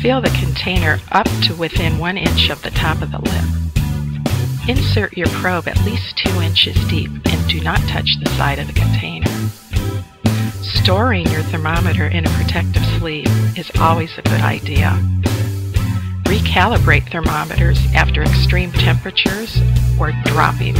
Fill the container up to within one inch of the top of the lip. Insert your probe at least two inches deep and do not touch the side of the container. Storing your thermometer in a protective sleeve is always a good idea. Recalibrate thermometers after extreme temperatures or dropping